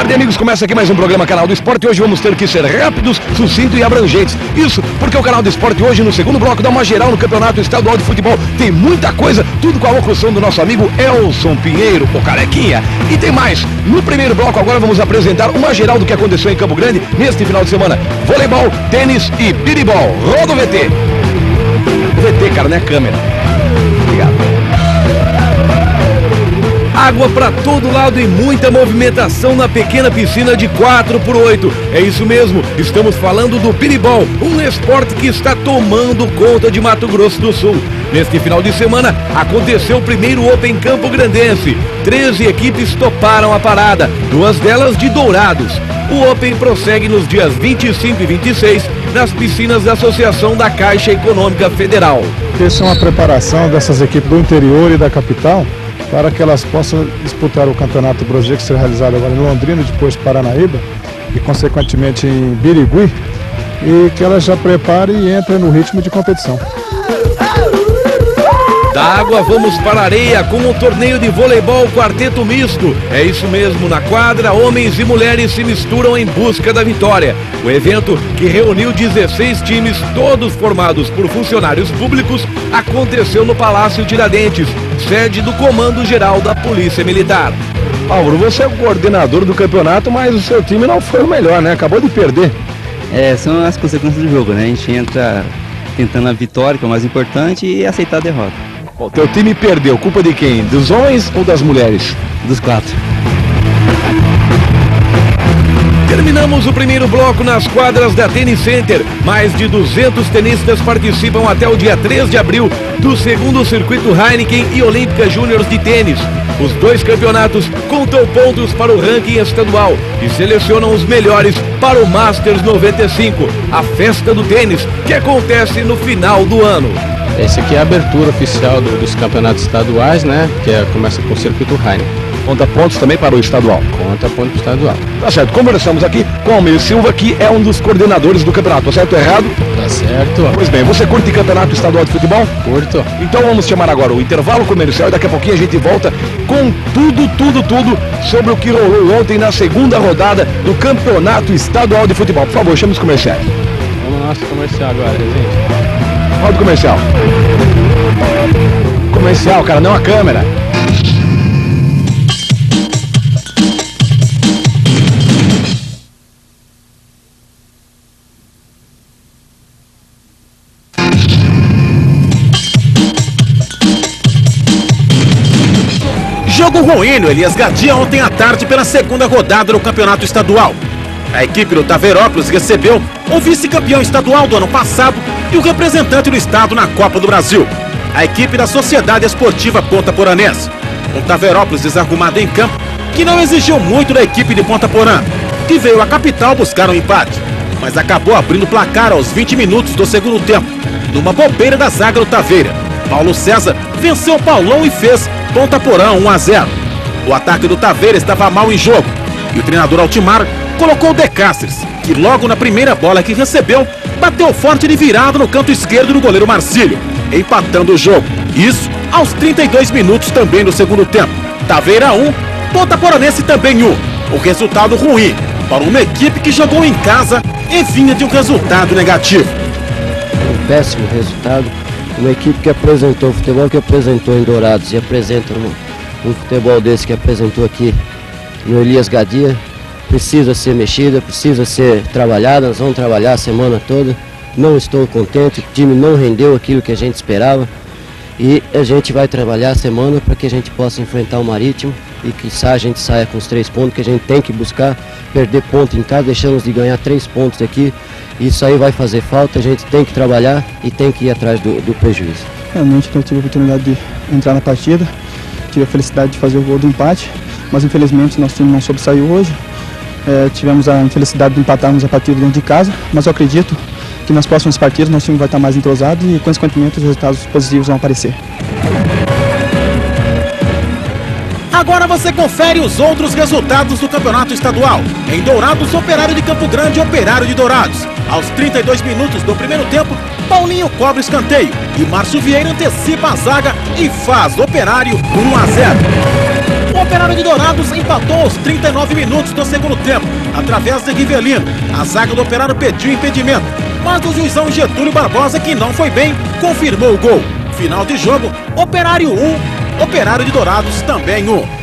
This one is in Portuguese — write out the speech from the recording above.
tarde, amigos. Começa aqui mais um programa Canal do Esporte. Hoje vamos ter que ser rápidos, sucintos e abrangentes. Isso porque o Canal do Esporte hoje, no segundo bloco, dá uma geral no Campeonato Estadual de Futebol. Tem muita coisa, tudo com a locução do nosso amigo Elson Pinheiro, o Carequinha. E tem mais. No primeiro bloco, agora vamos apresentar uma geral do que aconteceu em Campo Grande neste final de semana. Voleibol, tênis e biribol. Roda o VT. VT, cara, não é câmera. Água para todo lado e muita movimentação na pequena piscina de 4 por 8 É isso mesmo, estamos falando do piribol, um esporte que está tomando conta de Mato Grosso do Sul. Neste final de semana aconteceu o primeiro Open Campo Grandense. 13 equipes toparam a parada, duas delas de Dourados. O Open prossegue nos dias 25 e 26 nas piscinas da Associação da Caixa Econômica Federal. Essa é uma preparação dessas equipes do interior e da capital para que elas possam disputar o Campeonato Brogê que será realizado agora em Londrina, depois Paranaíba e consequentemente em Birigui, e que elas já preparem e entrem no ritmo de competição. Da água vamos para a areia com o torneio de voleibol quarteto misto. É isso mesmo, na quadra, homens e mulheres se misturam em busca da vitória. O evento, que reuniu 16 times, todos formados por funcionários públicos, aconteceu no Palácio Tiradentes, sede do Comando Geral da Polícia Militar. Paulo, você é o coordenador do campeonato, mas o seu time não foi o melhor, né? Acabou de perder. É, são as consequências do jogo, né? A gente entra tentando a vitória, que é o mais importante, e aceitar a derrota. O teu time perdeu. Culpa de quem? Dos homens ou das mulheres? Dos quatro. Terminamos o primeiro bloco nas quadras da Tennis Center. Mais de 200 tenistas participam até o dia 3 de abril do segundo circuito Heineken e Olímpica Júnior de tênis. Os dois campeonatos contam pontos para o ranking estadual e selecionam os melhores para o Masters 95, a festa do tênis que acontece no final do ano. Esse aqui é a abertura oficial do, dos campeonatos estaduais, né? Que é, começa com o circuito Heineken. Conta pontos também para o estadual. Conta ponto pro estadual. Tá certo, conversamos aqui com o Almir Silva, que é um dos coordenadores do campeonato. Tá certo ou errado? Tá certo. Pois bem, você curte campeonato estadual de futebol? Curto. Então vamos chamar agora o intervalo comercial e daqui a pouquinho a gente volta com tudo, tudo, tudo sobre o que rolou ontem na segunda rodada do campeonato estadual de futebol. Por favor, chame os comerciais. Vamos no nosso comercial agora, gente. Roda o comercial. Comercial, cara, não a câmera. Jogo ruim no Elias Gadia ontem à tarde pela segunda rodada do Campeonato Estadual. A equipe do Taverópolis recebeu o vice-campeão estadual do ano passado e o representante do estado na Copa do Brasil, a equipe da Sociedade Esportiva Ponta Poranense. Um Taverópolis desarrumado em campo que não exigiu muito da equipe de Ponta Porã, que veio à capital buscar um empate, mas acabou abrindo o placar aos 20 minutos do segundo tempo, numa bobeira da zaga do Taveira. Paulo César venceu Paulão e fez Ponta Porã 1 a 0. O ataque do Taveira estava mal em jogo e o treinador Altimar colocou o De Castres, que logo na primeira bola que recebeu, bateu forte de virada no canto esquerdo do goleiro Marcílio, empatando o jogo. Isso aos 32 minutos também do segundo tempo. Taveira 1, Ponta Poranense também 1. O resultado ruim para uma equipe que jogou em casa e vinha de um resultado negativo. um péssimo resultado. Uma equipe que apresentou o futebol que apresentou em Dourados e apresenta um, um futebol desse que apresentou aqui no Elias Gadia precisa ser mexida, precisa ser trabalhada. Nós vamos trabalhar a semana toda. Não estou contente, o time não rendeu aquilo que a gente esperava e a gente vai trabalhar a semana para que a gente possa enfrentar o Marítimo e que a gente saia com os três pontos que a gente tem que buscar, perder ponto em casa, deixamos de ganhar três pontos aqui. Isso aí vai fazer falta, a gente tem que trabalhar e tem que ir atrás do, do prejuízo. Realmente eu tive a oportunidade de entrar na partida, tive a felicidade de fazer o gol do empate, mas infelizmente nosso time não sobressaiu hoje. É, tivemos a infelicidade de empatarmos a partida dentro de casa, mas eu acredito que nas próximas partidas nosso time vai estar mais entrosado e consequentemente os resultados positivos vão aparecer. Agora você confere os outros resultados do Campeonato Estadual. Em Dourados, Operário de Campo Grande Operário de Dourados. Aos 32 minutos do primeiro tempo, Paulinho cobra escanteio e Márcio Vieira antecipa a zaga e faz Operário 1 a 0. O Operário de Dourados empatou aos 39 minutos do segundo tempo, através de Rivelino. A zaga do Operário pediu impedimento, mas o juizão Getúlio Barbosa, que não foi bem, confirmou o gol. Final de jogo, Operário 1, Operário de Dourados também 1.